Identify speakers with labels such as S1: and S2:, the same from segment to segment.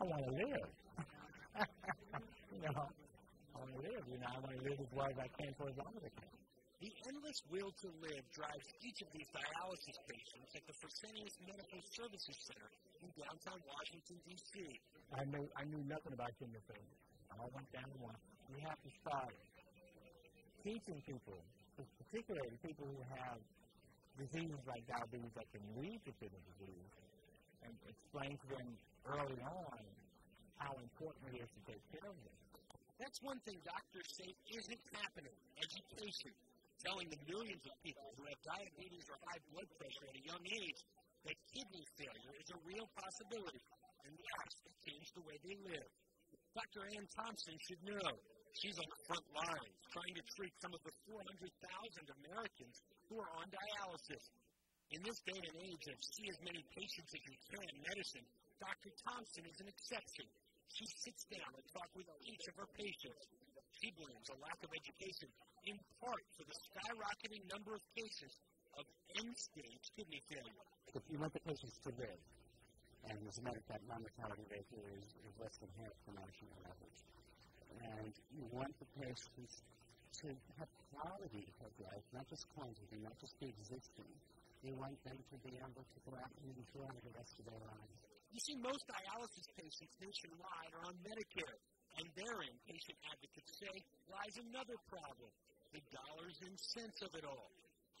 S1: I want to live. you know, I want to live. You know, I want to live as well as I can for as long as I can.
S2: The endless will to live drives each of these dialysis patients at the Fresenius Medical Services Center in downtown Washington, D.C.
S1: I knew, I knew nothing about kidney failure. I went down one. We have to start teaching people, particularly people who have diseases like diabetes that can lead to kidney disease, and explain to them early on how important it is to take care of them.
S2: That's one thing doctors say isn't happening education. Telling the millions of people who have diabetes or high blood pressure at a young age that kidney failure is a real possibility and yes, to change the way they live. Dr. Ann Thompson should know. She's on the front lines trying to treat some of the 400,000 Americans who are on dialysis. In this day and age of see as many patients as you can in medicine, Dr. Thompson is an exception. She sits down and talks with each of her patients. She blames a lack of education, in part for the skyrocketing number of cases of end-stage kidney failure.
S3: If you want the patients to live, and as a matter of fact, non-mortality rate is, is less than half the national average, and you want the patients to have quality of life, not just quantity, not just be existing. You want them to be able to go out and enjoy the rest of their lives.
S2: You see, most dialysis patients nationwide are on Medicare, and therein, patient advocates say, lies another problem the dollars and cents of it all.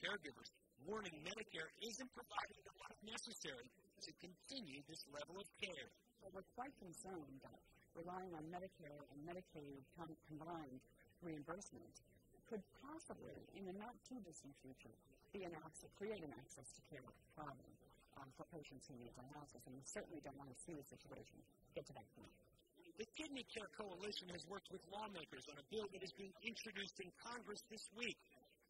S2: Caregivers warning Medicare isn't providing the what's necessary to continue this level of care.
S4: Well, we're quite concerned that relying on Medicare and Medicaid combined reimbursement could possibly, in the not too distant future, be an access, create an access to care problem um, for patients who need dialysis, and we certainly don't want to see the situation get to that point.
S2: The Kidney Care Coalition has worked with lawmakers on a bill that is being introduced in Congress this week.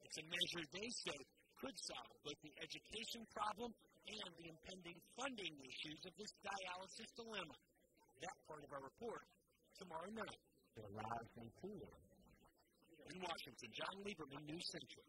S2: It's a measure they say could solve both the education problem and the impending funding issues of this dialysis dilemma. That part of our report tomorrow night.
S1: In Washington,
S2: John Lieberman, News Central.